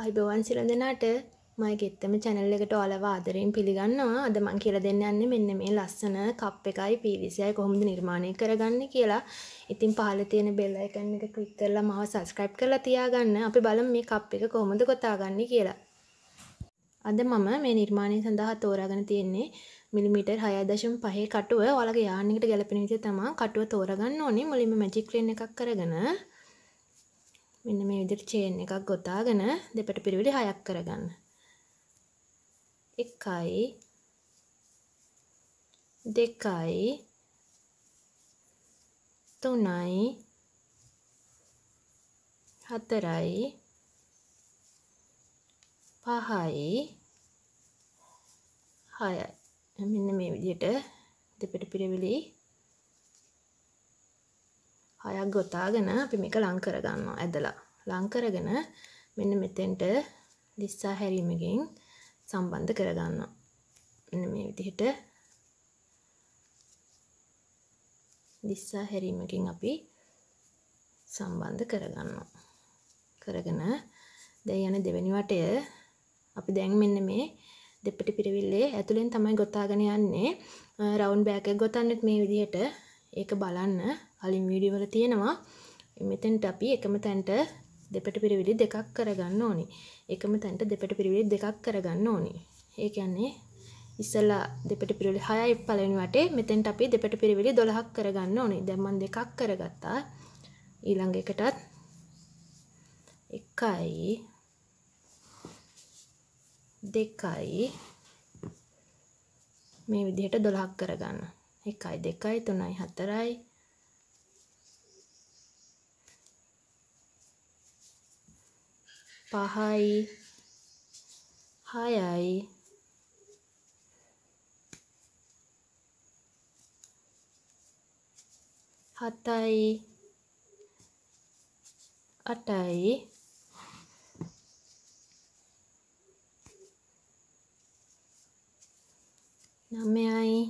අයිබෝවන් සිල දෙනාට මයි ගෙත්තම චැනල් එකට ඔයාලව ආදරයෙන් පිළිගන්නවා. අද මං කියලා දෙන්න යන්නේ මෙන්න මේ ලස්සන කප් එකයි PVCයි කොහොමද නිර්මාණය කරගන්නේ කියලා. ඉතින් පහළ තියෙන බෙල් අයිකන් එක ක්ලික් කරලා මාව සබ්ස්ක්‍රයිබ් කරලා තියාගන්න. අපි බලමු මේ කප් එක කොහොමද ගොතාගන්නේ කියලා. අද මම මේ නිර්මාණය සඳහා තෝරාගෙන තියෙන්නේ මිලිමීටර් 6.5 කටුව. ඔයාලගේ යාන්නෙකට ගැලපෙන විදිහට තමයි කටුව තෝරගන්න ඕනේ. මුලින්ම මැජික් ලේන් එකක් කරගෙන මෙන්න මේ විදිහට චේන් එකක් ගොතාගෙන දෙපට පිරිවිලි හයක් කරගන්න. එකයි දෙකයි තුනයි හතරයි පහයි හයයි මෙන්න මේ විදිහට දෙපට පිරිවිලි හයක් ගොතාගෙන අපි මේක ලං කරගන්නවා ඇදලා. ලං කරගෙන මෙන්න මෙතෙන්ට ලිස්සා හැරීමකින් සම්බන්ධ කරගන්නවා. මෙන්න මේ විදිහට ලිස්සා හැරීමකින් අපි සම්බන්ධ කරගන්නවා. කරගෙන දැන් යන දෙවෙනි වටය අපි දැන් මෙන්න මේ දෙපටි පිරවිල්ලේ ඇතුලෙන් තමයි ගොතාගෙන යන්නේ. රවුන්ඩ් බෑග් එක ගොතන්නෙත් මේ විදිහට. ඒක බලන්න. කලින් වීඩියෝ වල තියෙනවා. මෙතෙන්ට අපි එකම තැනට දෙපට පිරිවිලි දෙකක් කරගන්න ඕනි. එකම තැනට දෙපට පිරිවිලි දෙකක් කරගන්න ඕනි. ඒ කියන්නේ ඉස්සලා දෙපට පිරිවිලි 6යි පළවෙනි වටේ මෙතෙන්ට අපි දෙපට පිරිවිලි 12ක් කරගන්න ඕනි. දැන් මම දෙකක් කරගත්තා. ඊළඟ එකටත් එකයි දෙකයි මේ විදිහට 12ක් කරගන්න. එකයි දෙකයි තුනයි හතරයි පහයි. හයයි. හතයි. අටයි. නමයයි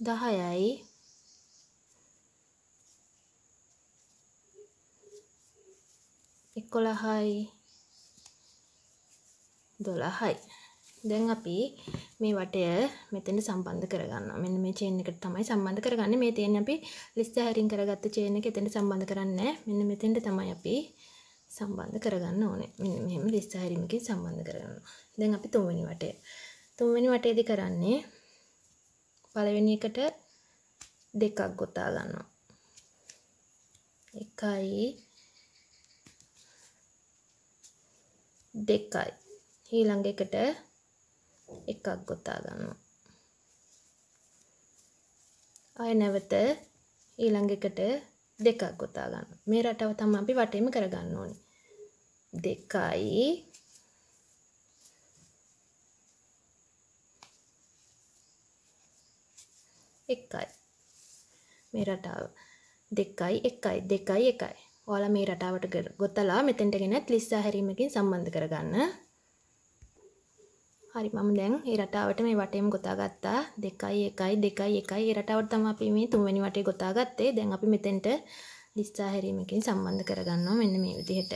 දහයයි. එකොළහයි දොළහයි දැන් අපි මේ වටය මෙතෙන්ට සම්බන්ධ කරගන්නවා මෙන්න මේ චේන් එකට තමයි සම්බන්ධ කරගන්නේ මේ තියෙන්නේ අපි ලිස්ට් හැරින් කරගත්ත චේන් එක එතෙන්ට සම්බන්ධ කරන්නේ මෙන්න මෙතෙන්ට තමයි අපි සම්බන්ධ කරගන්න ඕනේ මෙන්න මෙහෙම ලිස්ට් හැරීමකින් සම්බන්ධ කරගන්නවා දැන් අපි තුන්වෙනි වටය තුන්වෙනි වටේදී කරන්නේ පළවෙනි එකට දෙකක් ගොතා ගන්නවා. එකයි දෙකයි. ඊළඟ එකට එකක් ගොතා ගන්නවා. ආය නැවත ඊළඟ එකට දෙකක් ගොතා ගන්නවා. මේ රටාව තමයි අපි වටේම කරගන්න ඕනේ. දෙකයි එකයි. මේ රටාව දෙකයි එකයි දෙකයි එකයි. ඔයාලා මේ රටාවට ගොතලා මෙතෙන්ට ගෙනත් ලිස්සා හැරීමකින් සම්බන්ධ කරගන්න. හරි මම දැන් මේ රටාවට මේ වටේම ගොතා ගත්තා. දෙකයි එකයි දෙකයි එකයි. ඒ රටාවට තමයි අපි මේ තුන්වෙනි වටේ ගොතා ගත්තේ. දැන් අපි මෙතෙන්ට ලිස්සා හැරීමකින් සම්බන්ධ කරගන්නවා මෙන්න මේ විදිහට.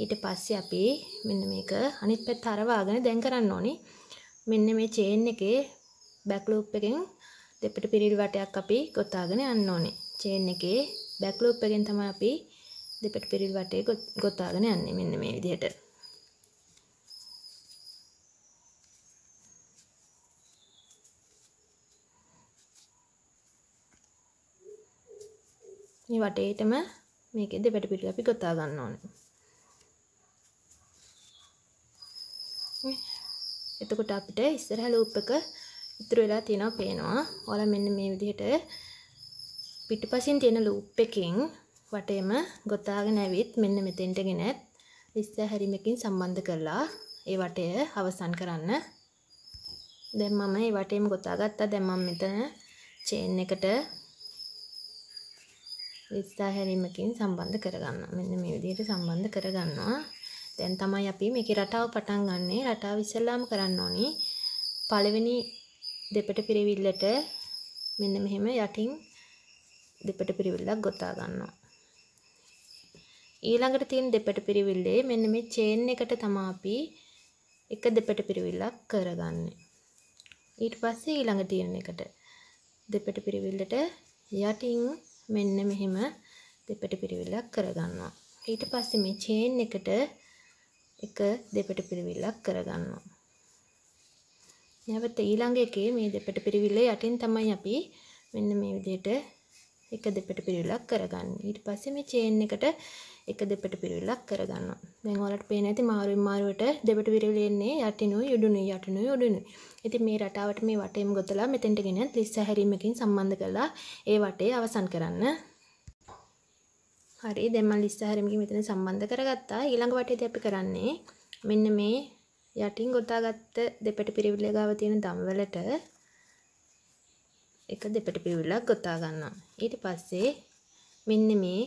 ඊට පස්සේ අපි මෙන්න මේක අනිත් පැත්ත හරවාගෙන දැන් කරන්න ඕනි. මෙන්න මේ චේන් එකේ බෑක් ලූප් එකෙන් දෙපට පිරිල් වටයක් අපි ගොතාගෙන යන්න ඕනේ. චේන් එකේ බෑක් ලූප් එකෙන් තමයි අපි දෙපට පිරිල් වටේ ගොතාගෙන යන්නේ මෙන්න මේ විදිහට. මේ වටේටම මේකේ දෙපට පිරිල් අපි ගොතා ගන්න ඕනේ. එතකොට අපිට ඉස්සරහ ලූප් එක ඉතුරු වෙලා තියෙනවා පේනවා. ඔයාලා මෙන්න මේ විදිහට පිටිපසින් තියෙන ලූප් එකෙන් වටේම ගොතාගෙන ඇවිත් මෙන්න මෙතෙන්ට ගෙනත් ලිස්ස හැරීමකින් සම්බන්ධ කරලා ඒ වටය අවසන් කරන්න. දැන් මම මේ වටේම ගොතා ගත්තා. දැන් මම මෙතන චේන් එකට ලිස්සා හැරීමකින් සම්බන්ධ කරගන්නවා. මෙන්න මේ විදිහට සම්බන්ධ කරගන්නවා. දැන් තමයි අපි මේකේ රටාව පටන් ගන්නෙ. රටාව ඉස්සෙල්ලාම කරන්න ඕනි. පළවෙනි දෙපට පිරවිල්ලට මෙන්න මෙහෙම යටින් දෙපට පිරවිල්ලක් ගොතා ගන්නවා. ඊළඟට තියෙන දෙපට පිරිවිල්ලේ මෙන්න මේ චේන් එකට තමයි අපි එක දෙපට පිරිවිල්ලක් කරගන්නේ. ඊට පස්සේ ඊළඟ තියෙන එකට දෙපට පිරිවිල්ලට යටින් මෙන්න මෙහෙම දෙපට පිරිවිල්ලක් කරගන්නවා. ඊට පස්සේ මේ චේන් එකට එක දෙපට පිරිවිල්ලක් කරගන්නවා. නැවත ඊළඟ එකේ මේ දෙපට පිරිවිල්ල යටින් තමයි අපි මෙන්න මේ විදිහට එක දෙපට පිරිවිල්ලක් කරගන්නේ. ඊට පස්සේ මේ චේන් එකට එක දෙපට පිරිවිල්ලක් කරගන්නවා. දැන් ඔයාලට පේන ඇති මාරුවෙන් මාරුවට දෙපට පිරිවිල එන්නේ යටිනුයි උඩුනුයි යටිනුයි උඩුනුයි. ඉතින් මේ රටාවට මේ වටේම ගොතලා මෙතෙන්ට ගෙන ලිස්ස හැරීමකින් සම්බන්ධ කරලා ඒ වටේ අවසන් කරන්න. හරි දැන් මම ලිස්ස හැරීමකින් මෙතන සම්බන්ධ කරගත්තා. ඊළඟ වටේදී අපි කරන්නේ මෙන්න මේ යටින් ගොතාගත්ත දෙපට පිරිවිල ගාව තියෙන දම්වලට එක දෙපට පිරිවිලක් ගොතා ගන්නවා. ඊට පස්සේ මෙන්න මේ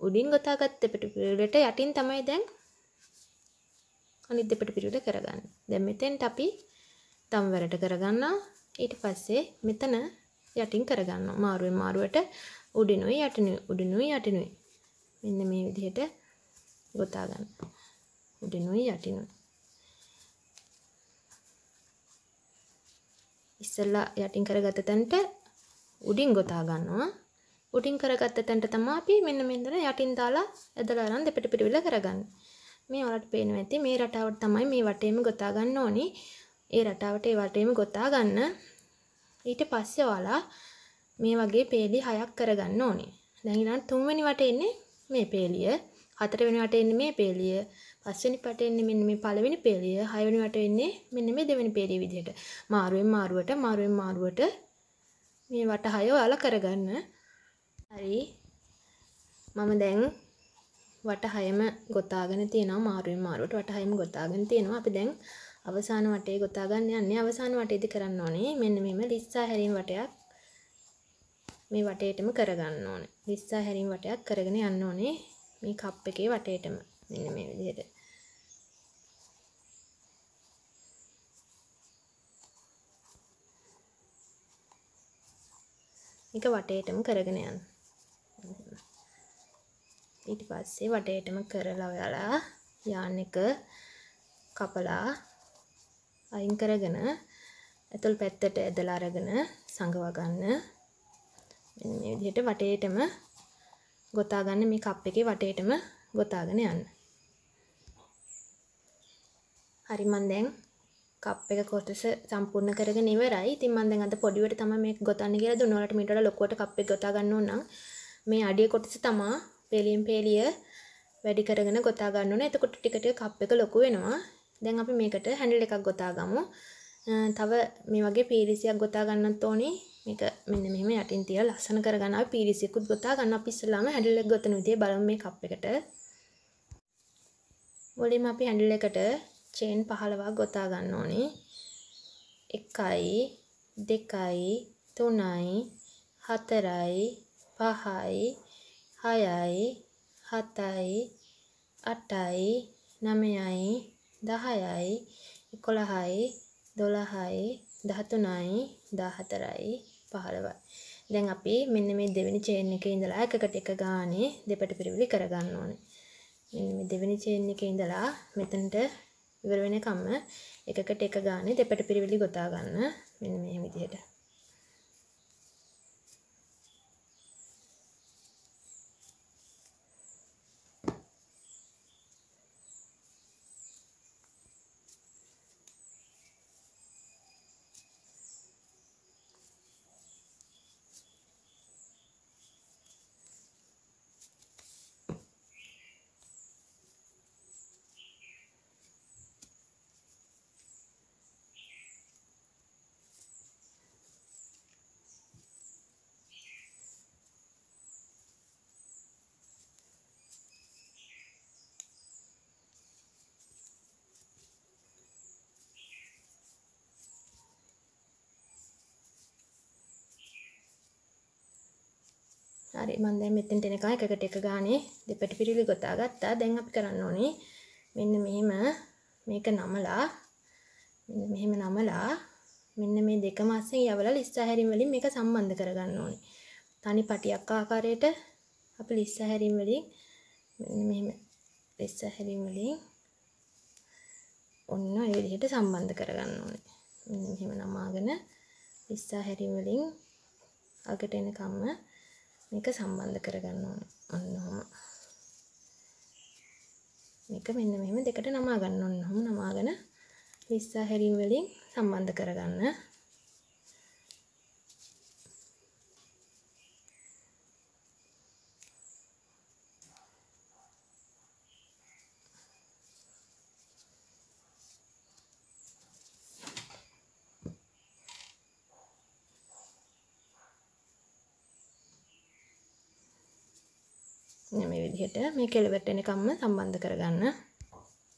උඩින් ගොතාගත් දෙපට පිරිවිලට යටින් තමයි දැන් අනිත් දෙපට පිරිවිල කරගන්නේ. දැන් මෙතෙන්ට අපි දම්වලට කරගන්නවා. ඊට පස්සේ මෙතන යටින් කරගන්නවා. මාරුවෙන් මාරුවට උඩිනුයි යටිනුයි උඩිනුයි යටිනුයි. මෙන්න මේ විදිහට ගොතා ගන්න. උඩිනුයි යටිනුයි. ඉස්සෙල්ලා යටින් කරගත්ත තැනට උඩින් ගොතා ගන්නවා. උඩින් කරගත්ත තැනට තමයි අපි මෙන්න මෙතන යටින් දාලා ඇදලා අරන් දෙපිට පිටවිල කරගන්නේ. මේ ඔයාලට පේනවා ඇති මේ රටාවට තමයි මේ වටේම ගොතා ගන්න ඕනි. ඒ රටාවට ඒ වටේම ගොතා ගන්න. ඊට පස්සේ ඔයාලා මේ වගේ පේලි හයක් කරගන්න ඕනේ. දැන් ඊළඟ තුන්වෙනි වටේ ඉන්නේ මේ පේලිය. හතරවෙනි වටේ ඉන්නේ මේ පේලිය. පස්වෙනි පටේ ඉන්නේ මෙන්න මේ පළවෙනි පේලිය. හයවෙනි වටේ ඉන්නේ මෙන්න මේ දෙවෙනි පේලිය විදිහට. මාරුවෙන් මාරුවට මාරුවෙන් මාරුවට මේ වට හය ඔයාලා කරගන්න. හරි. මම දැන් වට හයම ගොතාගෙන තියෙනවා මාරුවෙන් මාරුවට වට හයම ගොතාගෙන තියෙනවා. අපි දැන් අවසාන වටේ ගොතා ගන්න යන්නේ අවසාන වටේදී කරන්න ඕනේ මෙන්න මෙහෙම ලිස්සා හැරීම් වටයක් මේ වටේටම කරගන්න ඕනේ. ලිස්සා හැරීම් වටයක් කරගෙන යන්න ඕනේ මේ කප් එකේ වටේටම. මෙන්න මේ විදිහට. මේක වටේටම කරගෙන යන්න. ඊට පස්සේ වටේටම කරලා ඔයාලා යාන් එක කපලා අයින් කරගෙන ඇතුල් පැත්තට ඇදලා අරගෙන සංගව ගන්න. මෙන්න මේ විදිහට වටේටම ගොතා ගන්න මේ කප් එකේ වටේටම ගොතාගෙන යන්න. හරි මම දැන් කප් එක කොටස සම්පූර්ණ කරගෙන ඉවරයි. ඉතින් මම දැන් අද පොඩිවට තමයි මේක ගොතන්න කියලා දුන්න. ඔයාලට මීට වඩා ලොකුවට කප් එක ගොතා ගන්න ඕන නම් මේ අඩිය කොටස තමයි පේලියෙන් පේලිය වැඩි කරගෙන ගොතා ගන්න ඕනේ. එතකොට ටික ටික කප් එක ලොකු වෙනවා. දැන් අපි මේකට හැන්ඩල් එකක් ගොතා ගමු. තව මේ වගේ පීරිසියක් ගොතා ගන්නත් ඕනේ. මේක මෙන්න මෙහෙම යටින් තියලා ලස්සන කරගන්න අපි පීරිසියකුත් ගොතා ගන්න අපි ඉස්සෙල්ලාම හැන්ඩල් එක ගොතන විදිය බලමු මේ කප් එකට. මුලින්ම අපි හැන්ඩල් එකට චේන් 15ක් ගොතා ගන්න ඕනේ. 1යි 2යි 3යි 4යි 5යි 6යි 7යි 8යි 9යි 10යි 11යි 12යි 13යි 14යි 15යි. දැන් අපි මෙන්න මේ දෙවෙනි චේන් එකේ ඉඳලා එකකට එක ගානේ දෙපට පිරිවිලි කරගන්න ඕනේ. මෙන්න මේ දෙවෙනි චේන් එකේ ඉඳලා මෙතනට ඉවර වෙනකම්ම එකකට එක ගානේ දෙපට පිරිවිලි ගොතා ගන්න. මෙන්න මේ විදිහට. හරි මම දැන් මෙතෙන්ට එනකන් එකකට එක ගානේ දෙපැටි පිරිලි ගොතා ගත්තා. දැන් අපි කරන්න ඕනේ මෙන්න මෙහෙම මේක නමලා මෙන්න මෙහෙම නමලා මෙන්න මේ දෙකම අස්සෙන් යවලා ලිස්සා හැරීම් වලින් මේක සම්බන්ධ කරගන්න ඕනේ. තනි පටියක් ආකාරයට අපි ලිස්සා හැරීම් වලින් මෙන්න මෙහෙම ලිස්ස හැරීම් වලින් ඔන්න ඔය විදිහට සම්බන්ධ කරගන්න ඕනේ. මෙන්න මෙහෙම නමාගෙන ලිස්සා හැරීම් වලින් අගට එනකම්ම මේක සම්බන්ධ කරගන්න ඕනේ. ඔන්න ඔහම. මේක මෙන්න මෙහෙම දෙකට නමා ගන්න ඕනේ. ඔහම නමාගෙන ලිස්සා හැරීම් වලින් සම්බන්ධ කරගන්න. මේ විදිහට මේ කෙළවරට එනකම්ම සම්බන්ධ කරගන්න.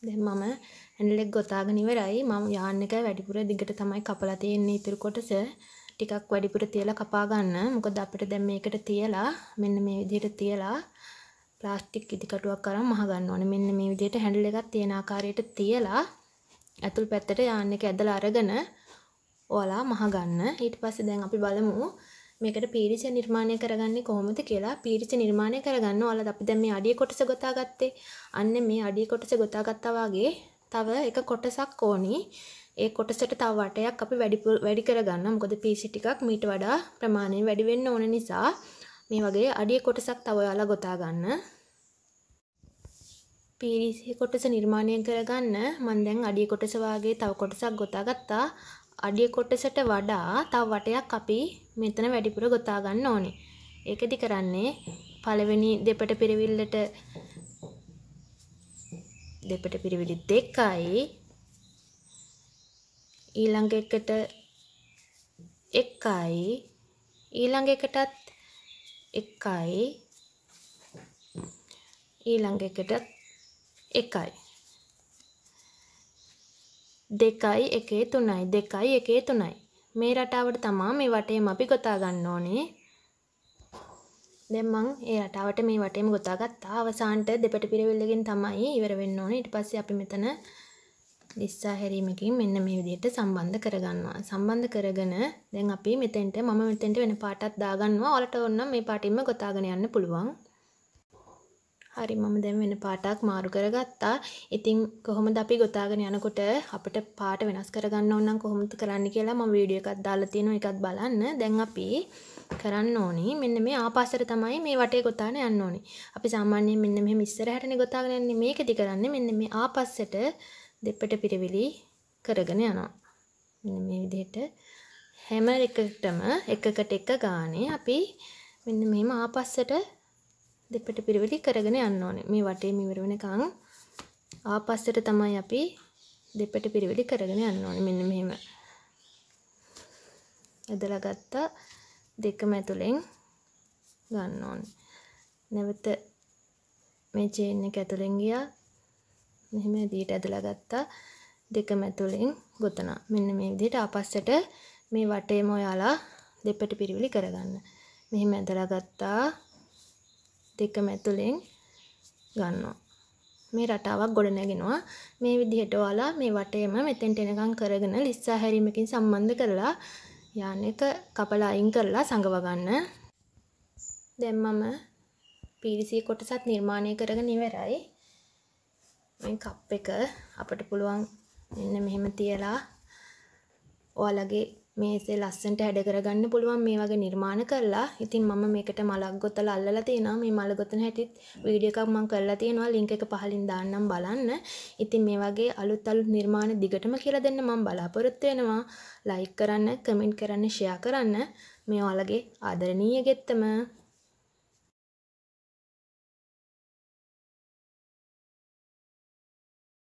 දැන් මම හැන්ඩල් එක ගොතාගෙන ඉවරයි. මම යාන් එක වැඩිපුර දිගට තමයි කපලා තියෙන්නේ ඉතුරු කොටස. ටිකක් වැඩිපුර තියලා කපා ගන්න. මොකද අපිට දැන් මේකට තියලා මෙන්න මේ විදිහට තියලා ප්ලාස්ටික් ඉදිකටුවක් අරන් මහ ගන්න ඕනේ. මෙන්න මේ විදිහට හැන්ඩල් එකක් තියෙන ආකාරයට තියලා ඇතුල් පැත්තට යාන් එක ඇදලා අරගෙන ඔයාලා මහ ගන්න. ඊට පස්සේ දැන් අපි බලමු මේකට පීරිස නිර්මාණය කරගන්නේ කොහොමද කියලා පීරිස නිර්මාණය කරගන්න ඔයාලා අපි දැන් මේ අඩිය කොටස ගොතාගත්තේ අන්න මේ අඩිය කොටස ගොතාගත්තා වගේ තව එක කොටසක් ඕනි. ඒ කොටසට තව වටයක් අපි වැඩි වැඩි කරගන්න මොකද පීසි ටිකක් මීට වඩා ප්‍රමාණයෙන් වැඩි වෙන්න ඕන නිසා මේ වගේ අඩිය කොටසක් තව ඔයාලා ගොතා ගන්න. පීරිසි කොටස නිර්මාණය කරගන්න මම දැන් අඩිය කොටස වාගේ තව කොටසක් ගොතාගත්තා අඩිය කොටසට වඩා තව වටයක් අපි මෙතන වැඩිපුර ගොතා ගන්න ඕනේ. ඒකෙදි කරන්නේ පළවෙනි දෙපට පිරවිල්ලට දෙපට පිරවිලි දෙකයි. ඊළඟ එකට එකයි. ඊළඟ එකටත් එකයි. ඊළඟ එකටත් එකයි. දෙකයි එකේ තුනයි දෙකයි එකේ තුනයි. මේ රටාවට තමා මේ වටේම අපි ගොතා ගන්න ඕනේ. දැන් මං ඒ රටාවට මේ වටේම ගොතා ගත්තා. අවසානට දෙපට පිරවිල්ලකින් තමයි ඉවර වෙන්න ඕනේ. ඊට පස්සේ අපි මෙතන ලිස්සා හැරීමකින් මෙන්න මේ විදිහට සම්බන්ධ කරගන්නවා. සම්බන්ධ කරගෙන දැන් අපි මෙතෙන්ට මම මෙතෙන්ට වෙන පාටක් දාගන්නවා. ඔයාලට ඕන නම් මේ පාටින්ම ගොතාගෙන යන්න පුළුවන්. හරි මම දැන් වෙන පාටක් මාරු කරගත්තා. ඉතින් කොහොමද අපි ගොතාගෙන යනකොට අපිට පාට වෙනස් කරගන්න ඕන නම් කොහොමද කරන්න කියලා මම වීඩියෝ එකක් දාලා තියෙනවා ඒකත් බලන්න. දැන් අපි කරන්න ඕනි මෙන්න මේ ආපස්සට තමයි මේ වටේ ගොතාගෙන යන්න ඕනි. අපි සාමාන්‍යයෙන් මෙන්න මෙහෙම ඉස්සරහටනේ ගොතාගෙන යන්නේ. මේකෙදි කරන්නේ මෙන්න මේ ආපස්සට දෙපට පිරවිලි කරගෙන යනවා. මෙන්න මේ විදිහට හැම එකකටම එකකට එක ගානේ අපි මෙන්න මෙහෙම ආපස්සට දෙපට පිරවිලි කරගෙන යන්න ඕනේ. මේ වටේම ඉවර වෙනකන් ආපස්සට තමයි අපි දෙපට පිරවිලි කරගෙන යන්න ඕනේ. මෙන්න මෙහෙම. ඇදලා ගත්ත දෙකම ඇතුලෙන් ගන්න ඕනේ. නැවත මේ චේන් එක ඇතුලෙන් ගියා. මෙහෙම ඇදීට ඇදලා ගත්තා. දෙකම ඇතුලෙන් ගොතනවා. මෙන්න මේ විදිහට ආපස්සට මේ වටේම ඔයාලා දෙපට පිරවිලි කරගන්න. මෙහෙම ඇදලා ගත්තා. දෙකම ඇතුලෙන් ගන්නවා. මේ රටාවක් ගොඩනැගෙනවා. මේ විදිහට ඔයාලා මේ වටේම මෙතෙන්ට එනකම් කරගෙන ලිස්සා හැරීමකින් සම්බන්ධ කරලා යාන් එක කපලා අයින් කරලා සංගව ගන්න. දැන් මම PVC කොටසත් නිර්මාණය කරගෙන ඉවරයි. මේ කප් එක අපිට පුළුවන් මෙන්න මෙහෙම තියලා ඔයාලගේ මේසේ ලස්සනට හැඩ කරගන්න පුළුවන් මේ වගේ නිර්මාණ කරලා. ඉතින් මම මේකට මලක් ගොතලා අල්ලලා තියෙනවා. මේ මල ගොතන හැටිත් වීඩියෝ එකක් මම කරලා තියෙනවා. ලින්ක් එක පහලින් දාන්නම් බලන්න. ඉතින් මේ වගේ අලුත් අලුත් නිර්මාණ දිගටම කියලා දෙන්න මම බලාපොරොත්තු වෙනවා. ලයික් කරන්න, කමෙන්ට් කරන්න, ෂෙයා කරන්න. මේ ඔයාලගේ ආදරණීය ගෙත්තම